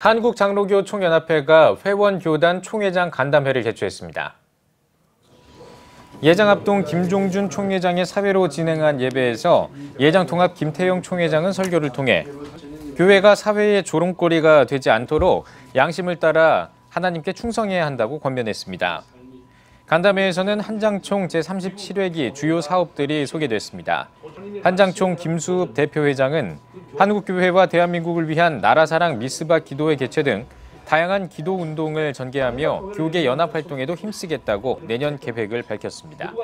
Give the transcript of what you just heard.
한국장로교 총연합회가 회원교단 총회장 간담회를 개최했습니다. 예장 합동 김종준 총회장의 사회로 진행한 예배에서 예장 통합 김태영 총회장은 설교를 통해 교회가 사회의 조롱거리가 되지 않도록 양심을 따라 하나님께 충성해야 한다고 권면했습니다. 간담회에서는 한장총 제37회기 주요 사업들이 소개됐습니다. 한장총 김수읍 대표회장은 한국교회와 대한민국을 위한 나라사랑 미스바 기도회 개최 등 다양한 기도 운동을 전개하며 교계 연합 활동에도 힘쓰겠다고 내년 계획을 밝혔습니다.